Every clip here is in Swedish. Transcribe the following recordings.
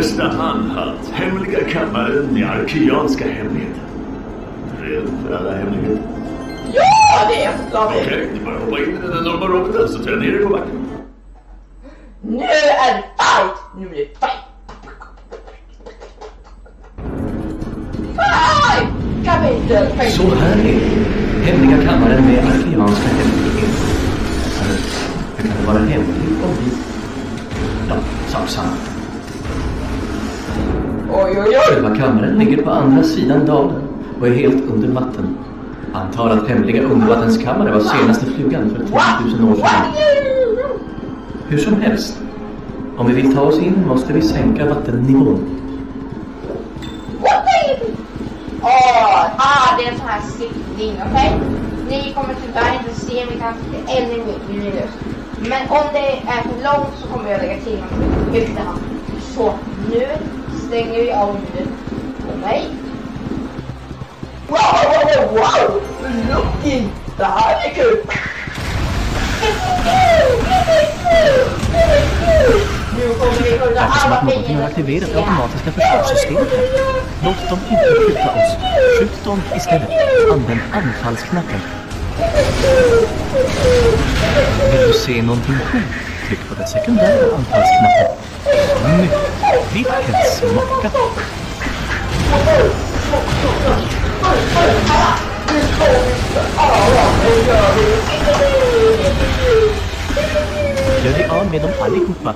Nästa anhalt. Hemliga kammaren med arkeanska hemligheter. Redo för alla hemligheter? Ja, det är jag Okej, okay, bara hoppa in i den enorma roboten så tar jag ner er på backen. Nu är det fight! Nu blir det fight! Fight! Kapitel 50. Så här är det. Hemliga kammaren med arkeanska hemligheter. Hur kan det vara hemligt om vi... Ja, sak samma. Oj, oj, oj! Själva kammaren ligger på andra sidan dalen och är helt under vatten. Antar att hemliga undervattenskammare var senaste flugan för 3000 år sedan. Hur som helst, om vi vill ta oss in måste vi sänka vattennivån. Åh, ah, det är en sån här sittning, okej? Ni kommer tyvärr inte se mig kanske en minut. Men om det är för långt så kommer jag lägga till något efterhand. Så, nu stänger vi av ljudet på mig. Wow, wow, wow, wow! Looking! Det här är kul! Nu kommer vi kunna alla fiender aktiverat det automatiska försvarssystemet. Låt dem inte skjuta oss. Skjut dem istället. Använd anfallsknappen. Vill du se någonting coolt? Tryck på den sekundära anfallsknappen. Snyggt! Vilken smocka! Gör dig av med dem allihopa.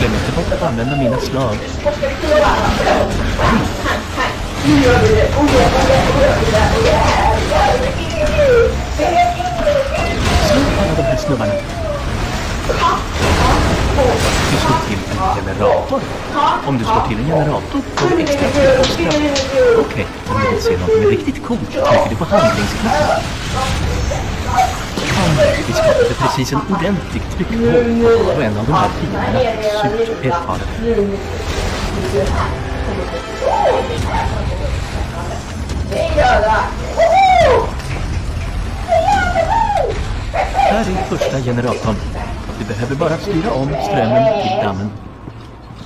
Glöm inte bort att använda mina slag. Slå alla de här snubbarna. Du slår till en generator. Om du slår till en generator får du extra straff. Okej, om du vill se något riktigt coolt trycker du på handlingsknappen. Vi skapade precis en ordentlig tryckvåg och en av de här fienderna fick surt erfaren. Det gör det! Här är första generatorn. Du behöver bara styra om strömmen till dammen.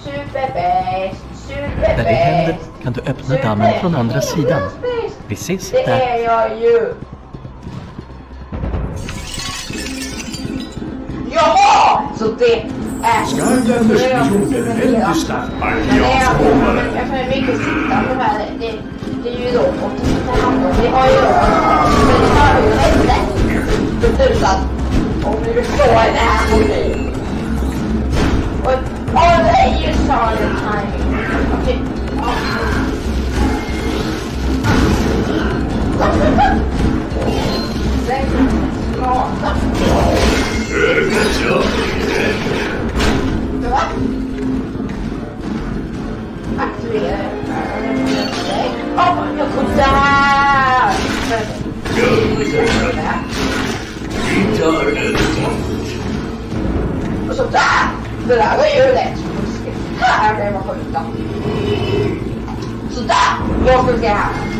Superbäst! Superbäst! När det händer kan du öppna dammen från andra sidan. Vi ses Det där. är jag ju! Jaha! Så det är... Mission är väldigt slapp arkeansk bombare. Eftersom det är mycket sittande här, det, det är ju om. Vi har ju... Men vi har ju rätt för tusan. Om ni förstår det här mobilen. Och, oh, det är ju solid timing. Okej. Den smarta. Va? Aktivera. Åh, jag kom där! Vi tar övertaget. Och så där! Det där var ju lätt. Här kan man skjuta. Sådär! Jag ska se här.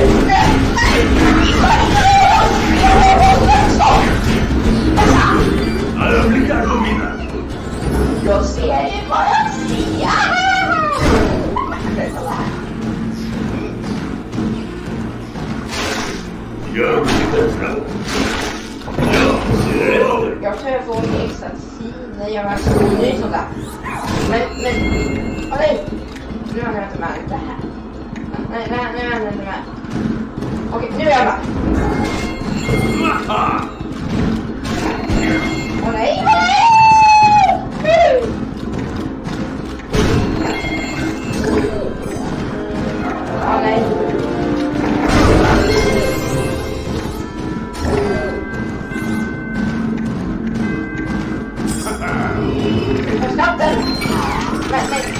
Jag Jag tror jag får extra tid när jag var skriver sånt där. Men, men, åh nej! Nu har jag inte med det här. Nej, nej, nu hann jag inte med. Okej, nu är jag med. Åh nej, nej! Åh nej.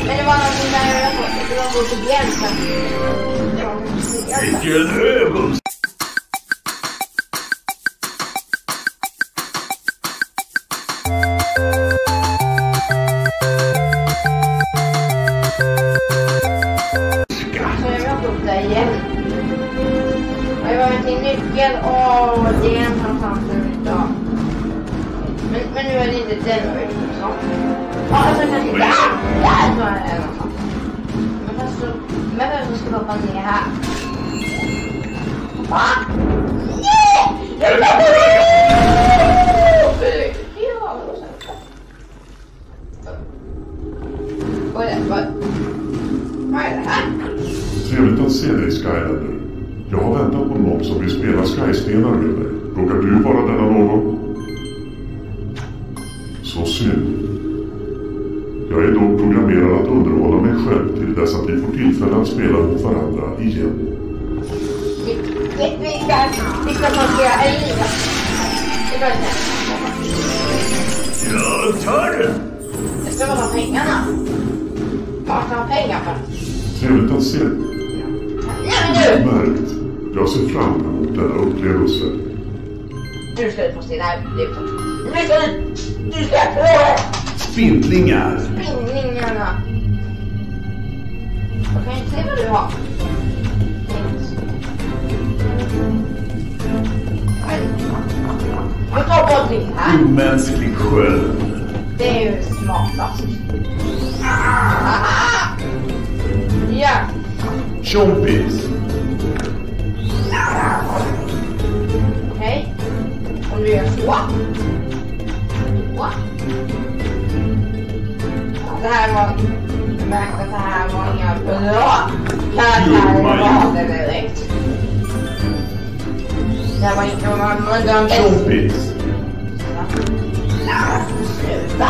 Men, det var någonting där jag det var mot gränsen. Det var mot gränsen. Vilken. Jag är dock programmerad att underhålla mig själv till dess att vi får tillfälle att spela mot varandra igen. Vi, ta ska, en. Det. Jag tar den. Jag ska bara pengarna. Vart ska ha pengar för. Trevligt att se. Nej men du! Märkt. Jag ser fram emot denna upplevelse. Du ska ut på sina utgifter. Nu ska ut. Du ska på! Spindlingar. spinningarna. Jag kan inte se vad du har. Jag tar bort din här. Omänsklig sköld. Det är ju smartast. Ja. Tjompis. Okej. Om du gör så. Så. Det här var... Jag märkte att det här var inga bra karaktärer det direkt. Det här var inte... Det var de bästa. Tjompis. Sluta!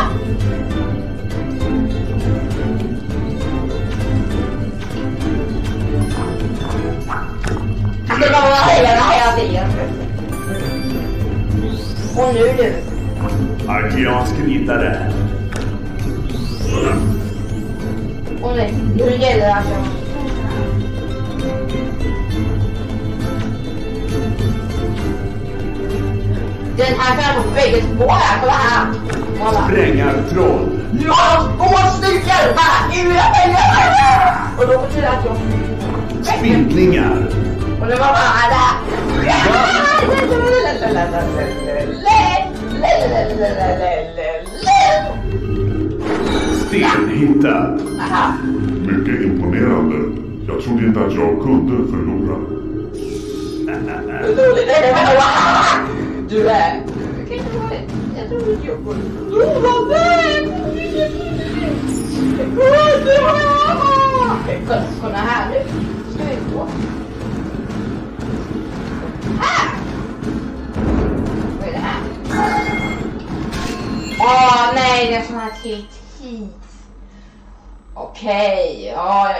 Det var hela, hela tiden. Och nu du. Arkeansk riddare. Och nu, nu gäller det att jag... Den här två här, kolla här. Kolla. Sprängartroll. Jag går stycken här, ur pengarna! Och då betyder att jag... Spindlingar. Och det var bara där. Sten hittad. Aha. Mycket imponerande. Jag trodde inte att jag kunde förlora. Du är... Jag tror inte jag kommer förlora dig. Kolla här nu. Ska vi gå? Här! Vad är det här? Åh nej, det är sån här till Okej, okay. ja.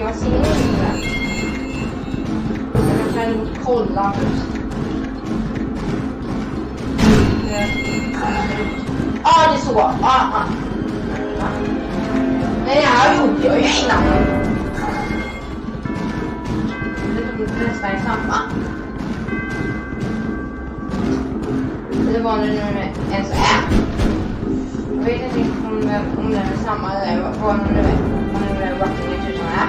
Jag ser inte. Jag kan kolla. Ja, ah, det är så. Ah, ah. Men jag ju innan. Det tog nästan i. Det var nu när det är så här vet inte om, det- om den är samma eller vad det nu är. Vad det nu är Rocking It Tusen är.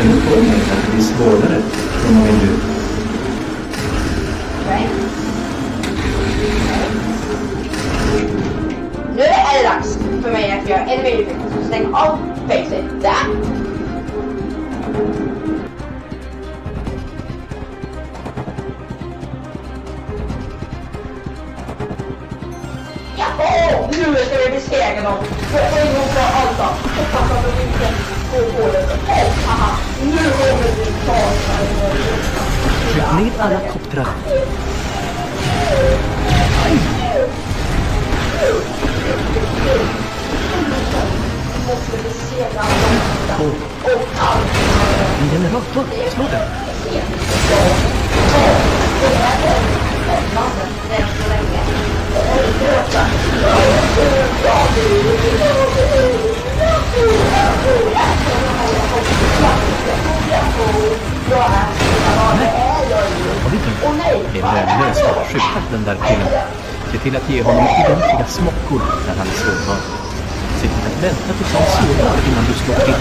här, kolla här på pussel. Va? Va? Va? Woho! Papper. Så. Nu! Ja, jo. Det är bra fint nu va? Ja, då har vi nästa fall. Ja. Okej, nu är det lite Jag känner på mig att det blir svårare från och med nu. Okej. Nu är det dags för mig att göra en videofilm. Så stäng av facet där. Jaha! Nu ska vi besegra dem. För en gång för alla. Hoppas att de inte går på det. Åh, haha. Nu håller vi ta ner alla koptrar. måste besegra dem. Och allt. En generator. Slå den. Har vi tänkt? Det är lönlöst att skjuta den där killen. Se till att ge honom ordentliga smockor när han är sårbar. Se till att vänta tills han är sårbar innan du slår till.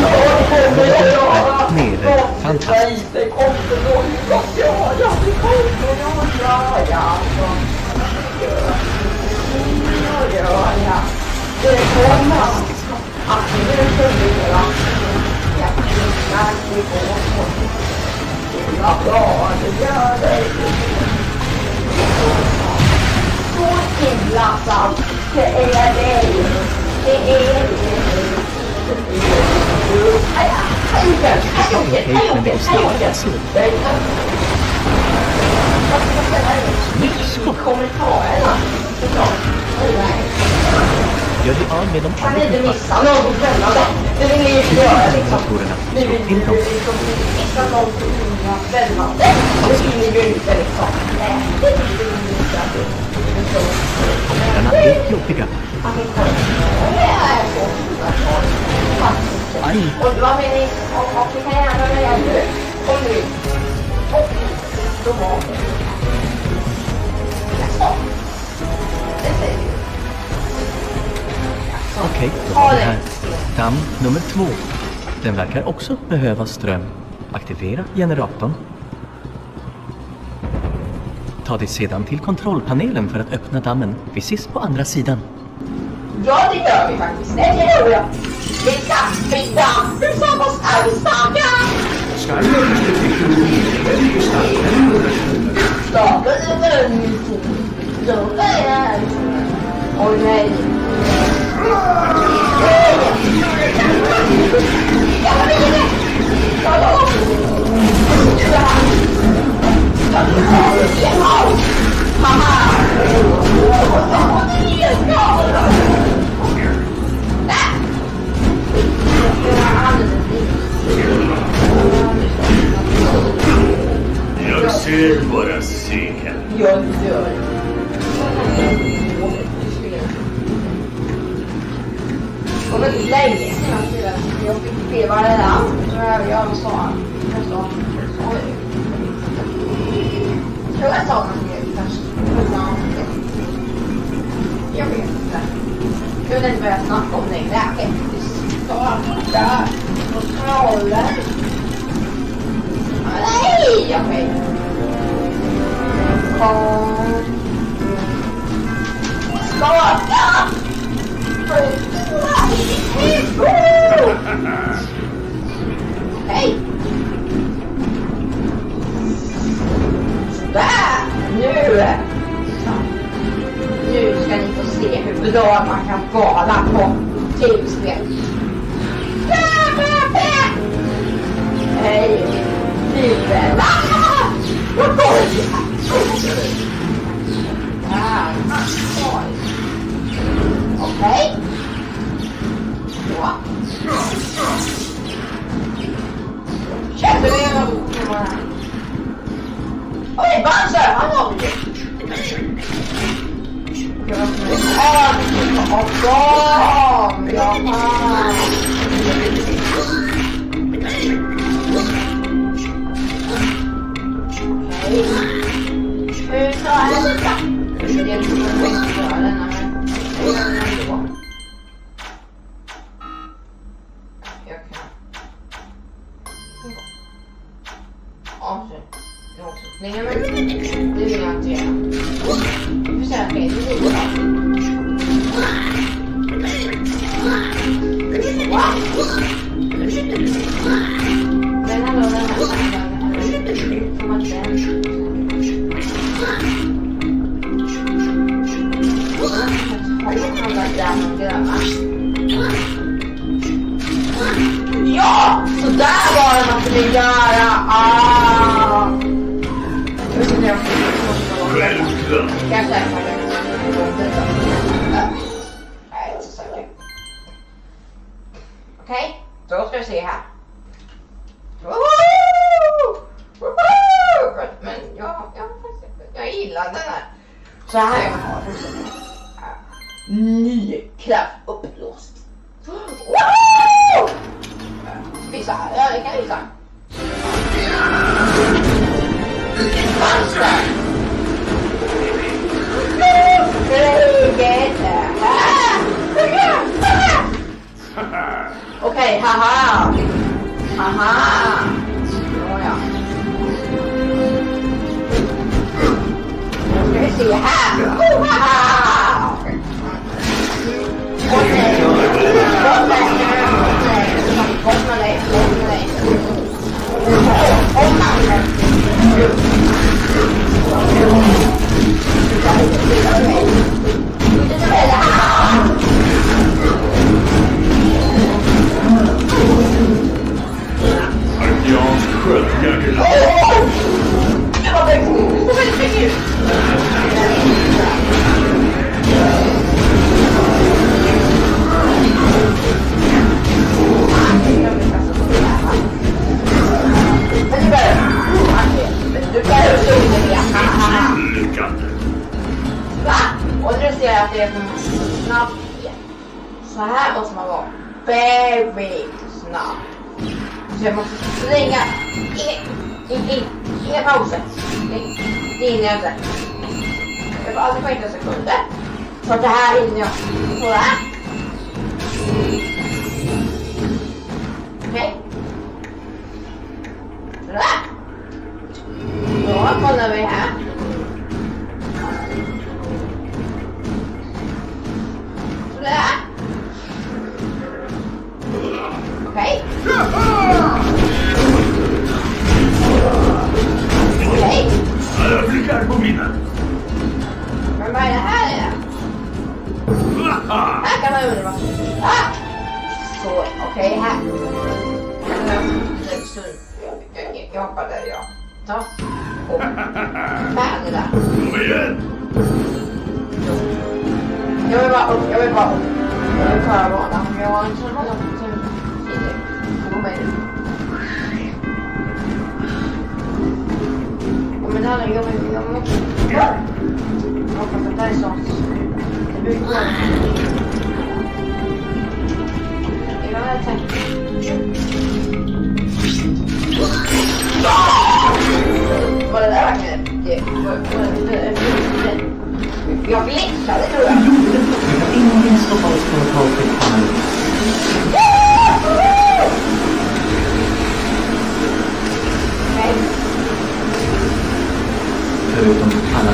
Där nere. Fantastiskt. Det kommer kommer. Det kommer att fungera. Gör. Så himla sant. Det är det. Det är det. Aj, aj, aj, aj, aj, Okej, men det går snabbare så. Snyggt är jobbiga. Aj. Och gärna Och då var det. Jaså? Det säger. Okej, då har vi här. Damm nummer två. Den verkar också behöva ström. Aktivera generatorn. Ta dig sedan till kontrollpanelen för att öppna dammen. Vi ses på andra sidan. Ja, det gör vi faktiskt. Det gör jag. Vi ska finna tillsammans är vi starka. Teknologi är mycket starkare än understöden. Starkare än Starkare än Åh nej. Jag ser bara cykeln. Jag gör. Det var väldigt länge jag fick uppleva det där. 走了干啥呢？好高啊！哎，这还是啥？这是连出门都不出门的男人，谁让？Okay? So let's go see how. Hey! Hej! Jag flickar på minnen. Men vad är det här är? Här kan man undra. Så, okej, här. Jag, hoppar där, ja. Ta. Och. Kom igen! Jag vill bara upp, jag vill bara upp. Jag vill klara banan. Jag har inte så. Ja, men det här är jobbigt. Jag. Jag hoppas att det här är snart. Det blir bra. Är du här, tack? Var det där verkligen... Det var det... Jag blixtrade tror jag. Ingen stoppar oss på ett tag till.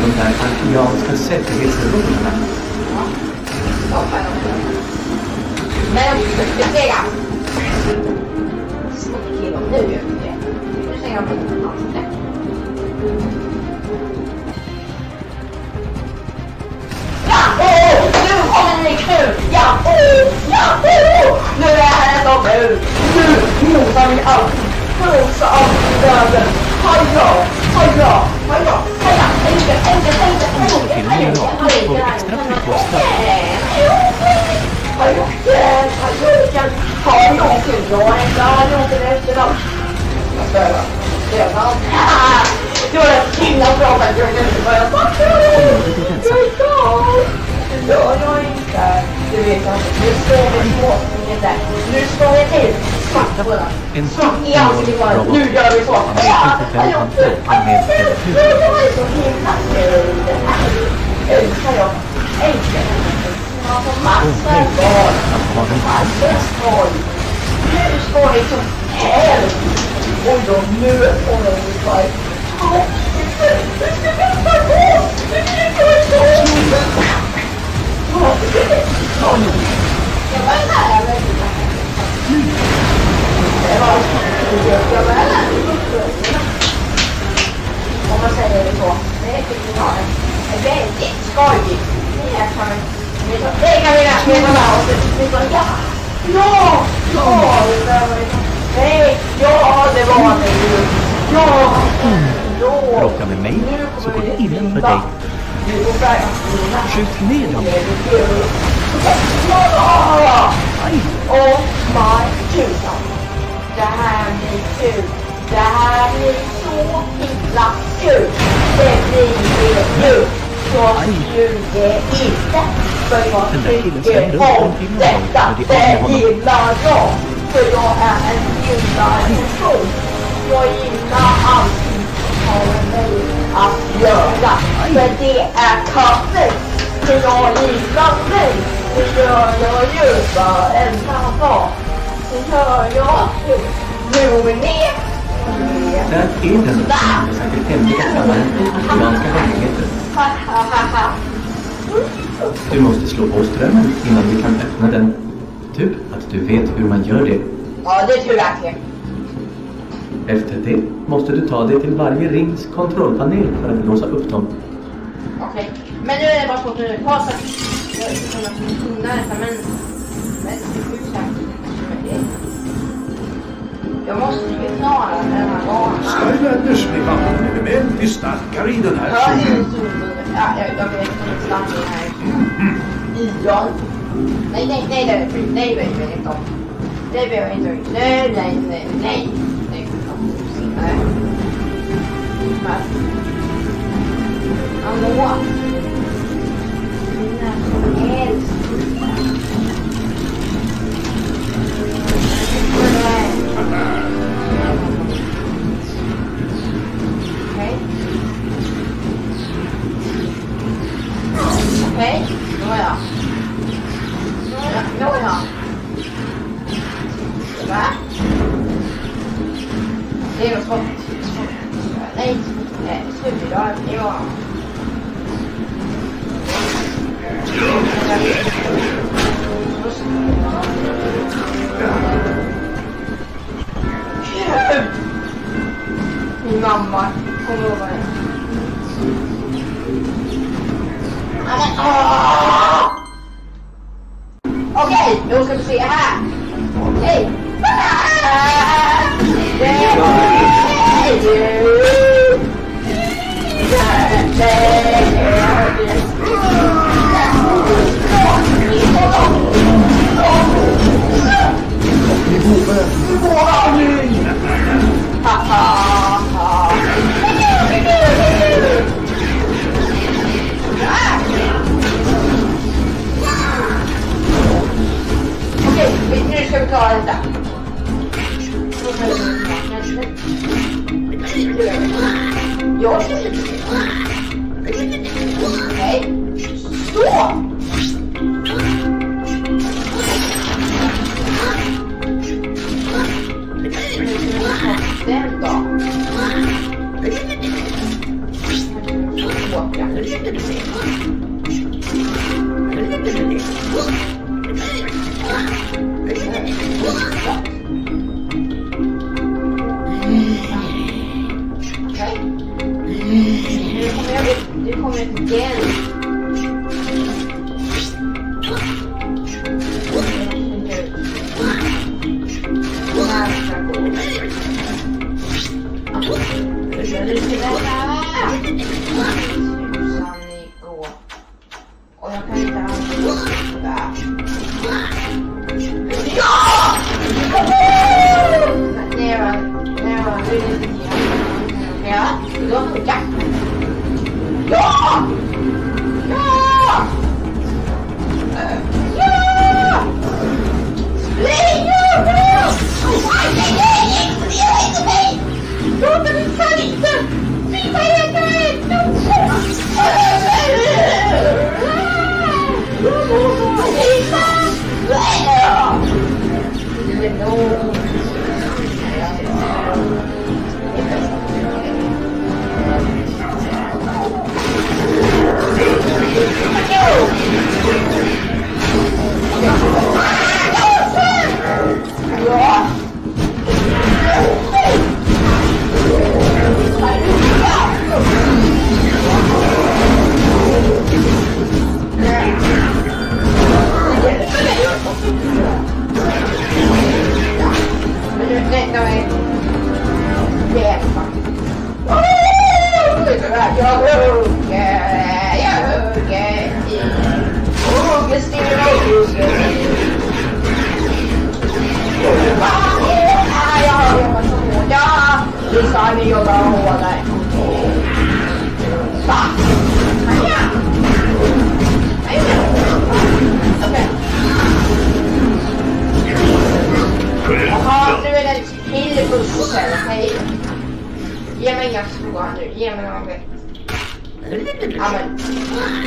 De där arkeanska säkerhetsrummen. Ja. Ja, fan också. Men jag stega. Snickig nu gör vi det. Nu stänger jag på allt. Ja! Åh! Nu kommer ni knut! Ja! Åh! Ja! Åh! Nu är det här som nu! Nu mosar vi allt! Mosa allt i världen! Haja! Haja! Haja! Haja! Enkelt, får extra tryck på Området är rensat. Det gör jag inte. Du vet nu står vi småsningen där. Nu står vi till. En robot. Nu gör vi så. Han vet inte han bråkar med eller älskar jag. Älskar jag. Barn. Skoj. Nu står som helst. Oj då, nu kommer ska vänta på. Ska. Jag jag var nära. Om man säger det så. Det är väldigt skojigt. Det kan. Det kan vi verkligen oss. Ja! Ja! Ja! Nej! Ja, det var det ju! Ja! Bråka med mig så går det illa för dig. Skjut ner dem. Ja! Aj! Oh my tusan. Det här blir kul. Det här blir så himla kul. Det blir det nu. Så Aj. inte. För jag tycker om detta. Det är gillar jag. För jag är en himla person. Jag gillar allting som har med mig att göra. För det är kaffe. För jag gillar mig. Det gör jag ju varenda dag. Det gör jag med mer. Där är den säkert i arkeanska hemligheter. Du måste slå på strömmen innan vi kan öppna den. Tur att du vet hur man gör det. Ja, det tror jag. Efter det måste du ta dig till varje rings kontrollpanel för att låsa upp dem. Okej. Men nu är det bara så att nu ta så jag kunna kunna detta, men... Jag måste ju klara den här banan. Skylanders blir vandrade element är starkare i den här Ja, det är zonen. zonen. Ja, jag, jag vet inte om stammen här. Ion. Nej, nej, nej, nej, nej, nej, nej, nej, inte om. Det behöver jag inte. Nej, nej, nej, nej. Nej, nej. Men. Hallå? När som helst. Okej. Okej, nåja. Nåja, nåja. Va? Det är något svårt. Nej, nej, slut idag. Ja. Min mamma kommer ihåg det. Ja, men, åh! Okej, nu ska vi se här. Okej. 蛋蛋，油是油，哎，做蛋蛋，做蛋蛋。Jag upp.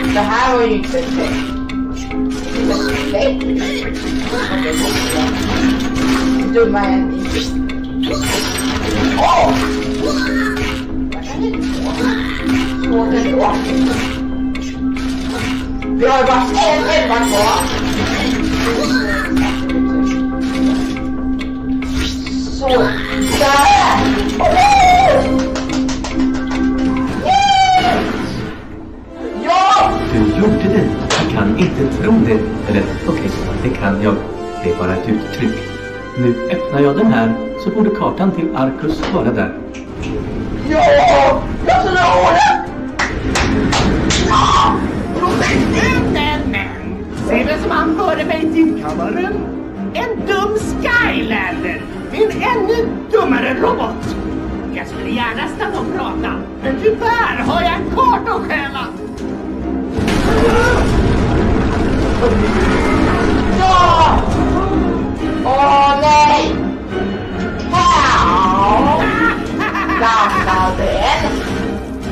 Men, det här var ju inte fett. Fett? Dumma är ni. Åh! Vad kan det vara? Svårt ändå. Vi har ju bara en elva gjorde det. Jag kan inte tro det. Eller okej, det kan jag. Det är bara ett uttryck. Nu öppnar jag den här så borde kartan till Arcus vara där. Ja! Jag slår den! Ah! Nämen! Ser det som han förde mig till kammaren? En dum Skylander! En ännu dummare robot! Jag skulle gärna stanna och prata, men tyvärr har jag en karta att stjäla! Ja! Åh nej! How? Gamla vän!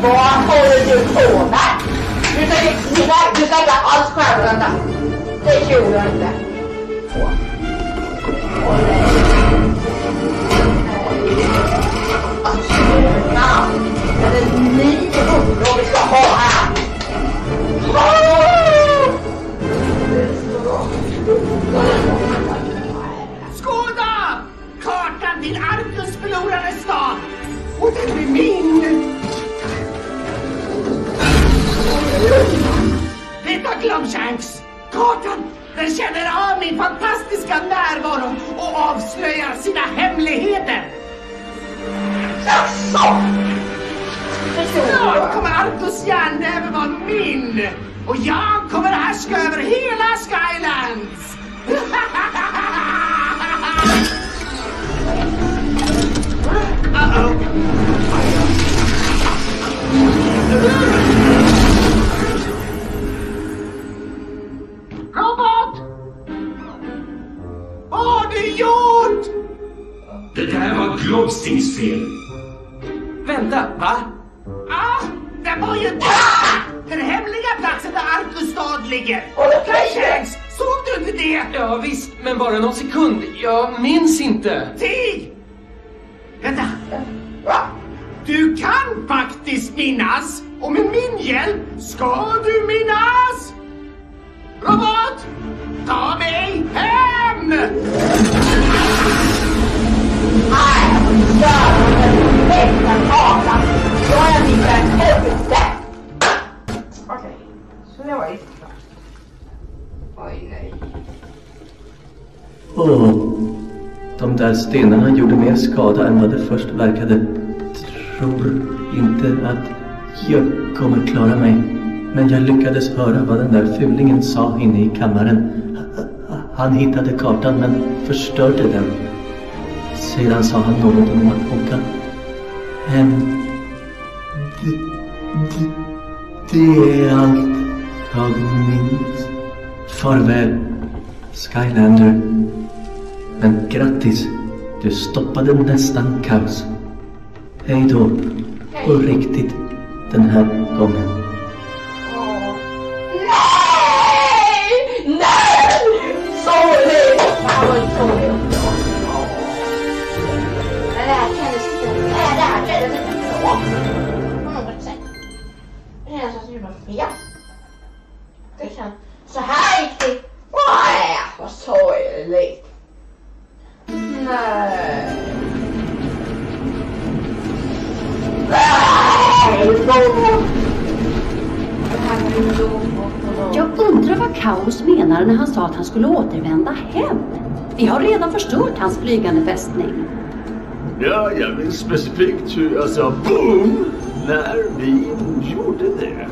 Vad håller du på med? Du Skåda! Kartan till Arcus förlorade stad! Och den blir min! Detta Glumshanks! Kartan! Den känner av min fantastiska närvaro och avslöjar sina hemligheter! Jaså? Snart kommer Arcus järnnäve vara min! Och jag kommer härska över hela Skylands! minnas. Och med min hjälp ska du minnas. Robot, ta mig hem! Nej, jävlar. Bästa tavlan. Då har jag mitt helvete. Okej, så nu var det klart. Oj, nej. Åh, de där stenarna gjorde mer skada än vad det först verkade. Tror inte att jag kommer klara mig. Men jag lyckades höra vad den där fulingen sa inne i kammaren. Han hittade kartan men förstörde den. Sedan sa han något om att åka hem. Det, det, det är allt jag minns. Farväl, Skylander. Men grattis, du stoppade nästan kaos. Hej då, på riktigt den här gången. Jag undrar vad Kaos menar när han sa att han skulle återvända hem. Vi har redan förstört hans flygande fästning. Ja, jag minns specifikt hur jag sa boom när vi gjorde det.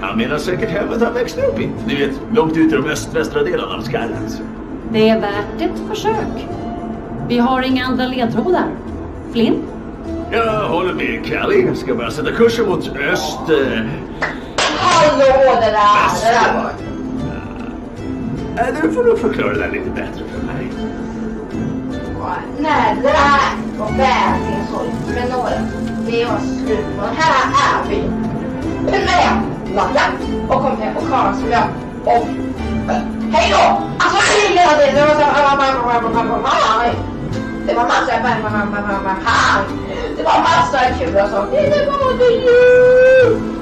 Han menar säkert hemmet han växte upp i. Ni vet, långt ut i de väst-västra delarna av Skylands. Det är värt ett försök. Vi har inga andra ledtrådar. Flint? Jag håller med Callie. Ska bara sätta kursen mot öst. Eh, Hallå det där! Det var... äh, du får nog förklara det där lite bättre för mig. Nej, det där var sorgligt. Men några, det var slut på. Här är vi. Med Natta och kom hem och Karin som jag och hej då! Alltså hela tiden, det var så här, det var massa, det var massa kul och sånt. Det var det ju!